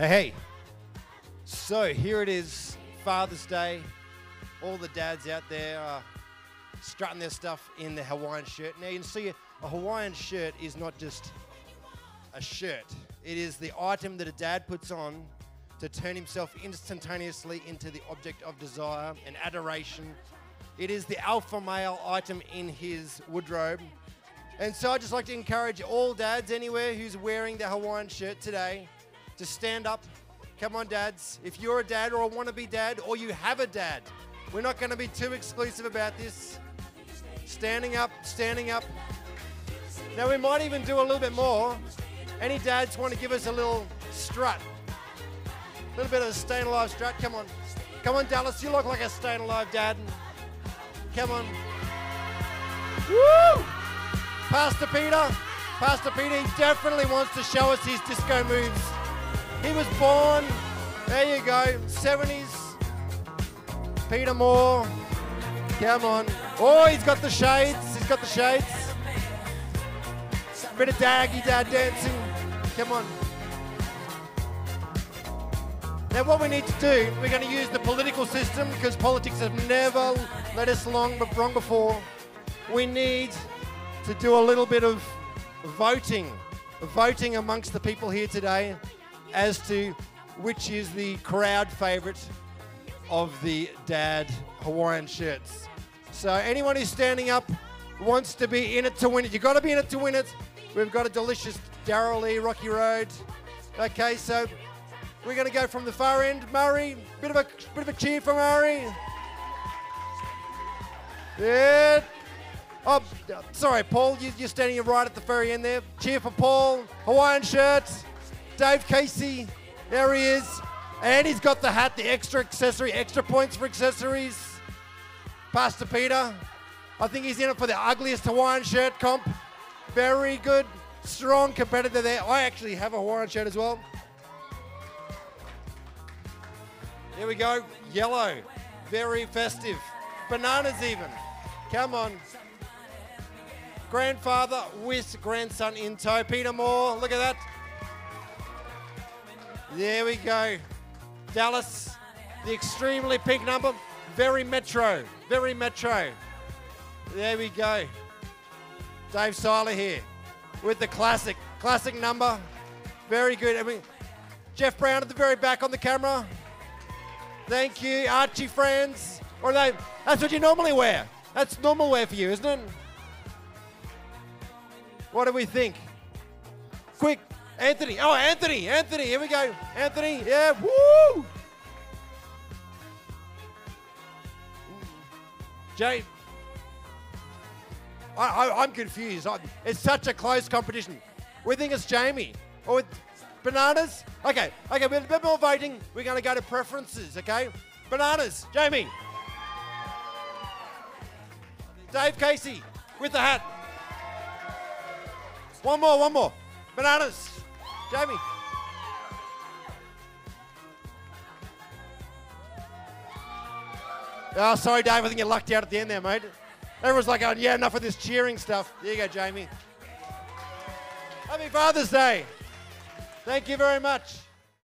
Hey, hey. So here it is, Father's Day. All the dads out there are strutting their stuff in the Hawaiian shirt. Now you can see a Hawaiian shirt is not just a shirt. It is the item that a dad puts on to turn himself instantaneously into the object of desire and adoration. It is the alpha male item in his wardrobe. And so I'd just like to encourage all dads anywhere who's wearing the Hawaiian shirt today to stand up. Come on, dads. If you're a dad or a wannabe dad or you have a dad, we're not going to be too exclusive about this. Standing up, standing up. Now, we might even do a little bit more. Any dads want to give us a little strut? A little bit of a staying alive strut? Come on. Come on, Dallas. You look like a staying alive dad. Come on. Woo! Pastor Peter. Pastor Peter, he definitely wants to show us his disco moves. He was born, there you go, 70s. Peter Moore. Come on. Oh, he's got the shades. He's got the shades. Bit of daggy dad dancing. Come on. Now, what we need to do, we're going to use the political system because politics have never let us along wrong before. We need to do a little bit of voting, voting amongst the people here today as to which is the crowd favourite of the dad Hawaiian shirts. So anyone who's standing up wants to be in it to win it. You've got to be in it to win it. We've got a delicious Darrell Lea Rocky Road. Okay, so we're going to go from the far end. Murray, bit of a bit of a cheer for Murray. Yeah. Oh, sorry, Paul. You, are standing right at the very end there. Cheer for Paul. Hawaiian shirt. Dave Casey. There he is. And he's got the hat, the extra accessory, extra points for accessories. Pastor Peter. I think he's in it for the ugliest Hawaiian shirt comp. Very good, strong competitor there. I actually have a Hawaiian shirt as well. Here we go. Yellow. Very festive. Bananas even. Come on. Grandfather with grandson in tow. Peter Moore. Look at that. There we go. Dallas. The extremely pink number. Very metro. Very metro. There we go. Dave Seiler here with the classic, classic number. Very good. I mean, Jeff Brown at the very back on the camera. Thank you, Archie friends. Or they, that's what you normally wear. That's normal wear for you, isn't it? What do we think? Quick, Anthony. Oh, Anthony, Anthony. Here we go. Anthony, yeah, woo! Jay, I, am confused. I, it's such a close competition. We think it's Jamie. Or with bananas? Okay, okay, with a bit more voting, we're going to go to preferences, okay? Bananas, Jamie. Dave Casey with the hat. One more, one more. Bananas, Jamie. Oh, sorry, Dave. I think you lucked out at the end there, mate. Everyone's like, oh, yeah, enough of this cheering stuff. There you go, Jamie. Happy Father's Day. Thank you very much.